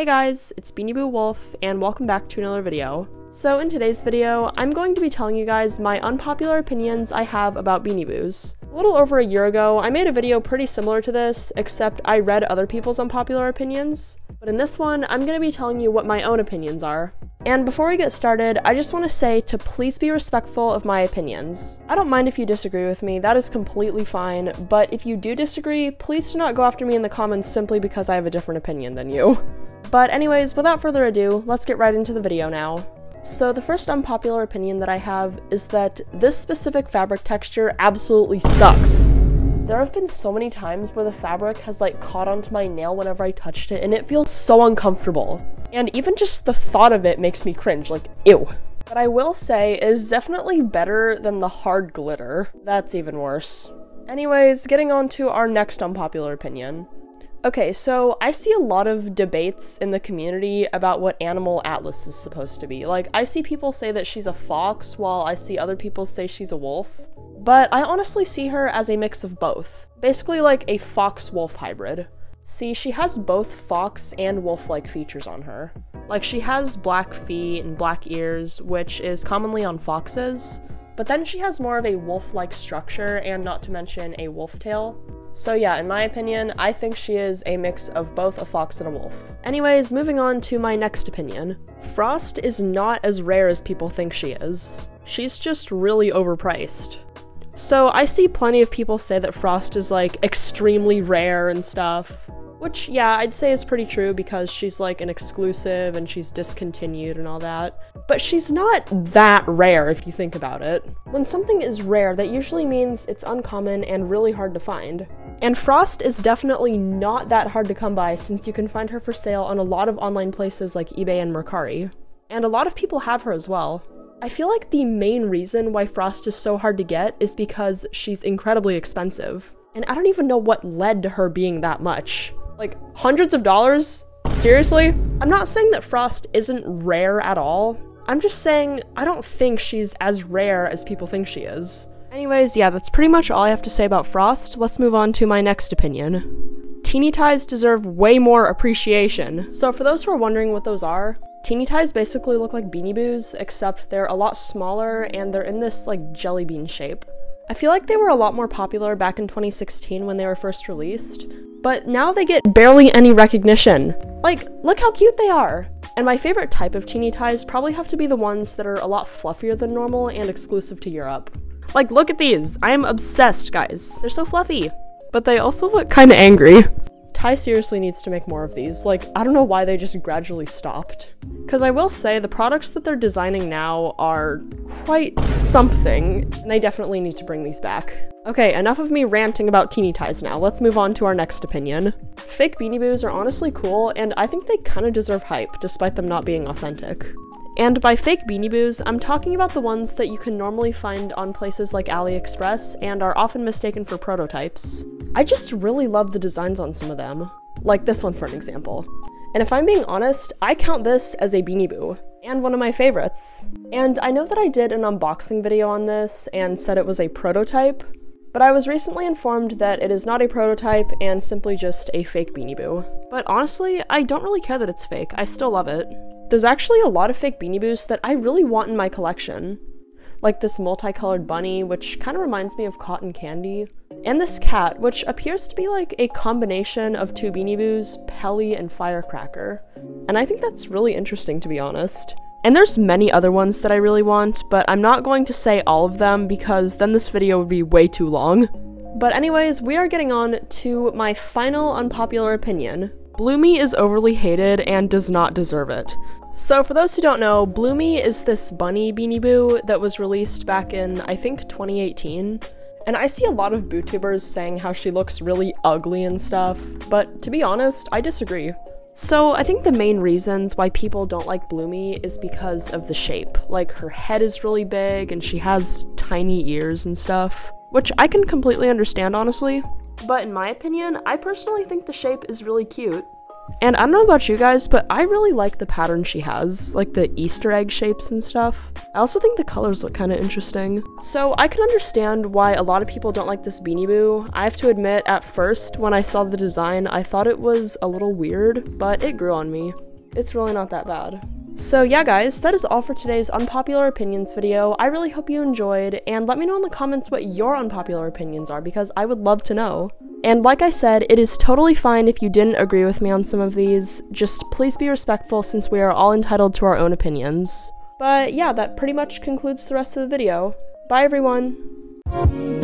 Hey guys, it's Beanie Boo Wolf, and welcome back to another video. So in today's video, I'm going to be telling you guys my unpopular opinions I have about Beanie Boos. A little over a year ago, I made a video pretty similar to this, except I read other people's unpopular opinions. But in this one, I'm going to be telling you what my own opinions are. And before we get started, I just want to say to please be respectful of my opinions. I don't mind if you disagree with me, that is completely fine, but if you do disagree, please do not go after me in the comments simply because I have a different opinion than you. But anyways, without further ado, let's get right into the video now. So the first unpopular opinion that I have is that this specific fabric texture absolutely sucks. There have been so many times where the fabric has like caught onto my nail whenever I touched it and it feels so uncomfortable. And even just the thought of it makes me cringe, like ew. But I will say it is definitely better than the hard glitter. That's even worse. Anyways, getting on to our next unpopular opinion. Okay, so I see a lot of debates in the community about what animal Atlas is supposed to be. Like, I see people say that she's a fox, while I see other people say she's a wolf. But I honestly see her as a mix of both. Basically, like a fox wolf hybrid. See, she has both fox and wolf like features on her. Like, she has black feet and black ears, which is commonly on foxes, but then she has more of a wolf like structure and not to mention a wolf tail. So yeah, in my opinion, I think she is a mix of both a fox and a wolf. Anyways, moving on to my next opinion. Frost is not as rare as people think she is. She's just really overpriced. So I see plenty of people say that Frost is like extremely rare and stuff. Which, yeah, I'd say is pretty true because she's like an exclusive and she's discontinued and all that. But she's not that rare if you think about it. When something is rare, that usually means it's uncommon and really hard to find. And Frost is definitely not that hard to come by since you can find her for sale on a lot of online places like eBay and Mercari. And a lot of people have her as well. I feel like the main reason why Frost is so hard to get is because she's incredibly expensive. And I don't even know what led to her being that much. Like, hundreds of dollars? Seriously? I'm not saying that Frost isn't rare at all. I'm just saying I don't think she's as rare as people think she is. Anyways, yeah, that's pretty much all I have to say about Frost. Let's move on to my next opinion. Teeny Tys deserve way more appreciation. So for those who are wondering what those are, Teeny Tys basically look like Beanie Boos, except they're a lot smaller and they're in this like jelly bean shape. I feel like they were a lot more popular back in 2016 when they were first released, but now they get barely any recognition. Like, look how cute they are! And my favorite type of Teeny Tys probably have to be the ones that are a lot fluffier than normal and exclusive to Europe. Like, look at these! I am obsessed, guys. They're so fluffy. But they also look kinda angry. Ty seriously needs to make more of these. Like, I don't know why they just gradually stopped. Because I will say, the products that they're designing now are quite something, and they definitely need to bring these back. Okay, enough of me ranting about Teeny Tys now. Let's move on to our next opinion. Fake Beanie Boos are honestly cool, and I think they kinda deserve hype, despite them not being authentic. And by fake Beanie Boos, I'm talking about the ones that you can normally find on places like AliExpress and are often mistaken for prototypes. I just really love the designs on some of them. Like this one for an example. And if I'm being honest, I count this as a Beanie Boo, and one of my favorites. And I know that I did an unboxing video on this and said it was a prototype, but I was recently informed that it is not a prototype and simply just a fake Beanie Boo. But honestly, I don't really care that it's fake, I still love it. There's actually a lot of fake Beanie Boos that I really want in my collection. Like this multicolored bunny, which kind of reminds me of cotton candy. And this cat, which appears to be like a combination of two Beanie Boos, Pelly and Firecracker. And I think that's really interesting to be honest. And there's many other ones that I really want, but I'm not going to say all of them because then this video would be way too long. But anyways, we are getting on to my final unpopular opinion. Bloomy is overly hated and does not deserve it. So for those who don't know, Bloomy is this bunny Beanie Boo that was released back in, I think, 2018. And I see a lot of bootubers saying how she looks really ugly and stuff, but to be honest, I disagree. So I think the main reasons why people don't like Bloomy is because of the shape. Like her head is really big and she has tiny ears and stuff, which I can completely understand honestly. But in my opinion, I personally think the shape is really cute. And I don't know about you guys, but I really like the pattern she has, like the Easter egg shapes and stuff. I also think the colors look kind of interesting. So I can understand why a lot of people don't like this Beanie Boo. I have to admit, at first, when I saw the design, I thought it was a little weird, but it grew on me. It's really not that bad. So yeah guys, that is all for today's unpopular opinions video. I really hope you enjoyed, and let me know in the comments what your unpopular opinions are because I would love to know. And like I said, it is totally fine if you didn't agree with me on some of these, just please be respectful since we are all entitled to our own opinions. But yeah, that pretty much concludes the rest of the video. Bye everyone!